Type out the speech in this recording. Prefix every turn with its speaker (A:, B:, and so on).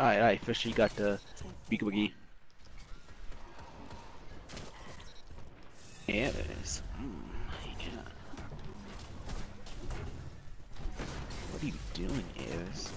A: Alright, alright, first you got the Beaker Boogie. Yeah, Mm. What are you doing, Eris?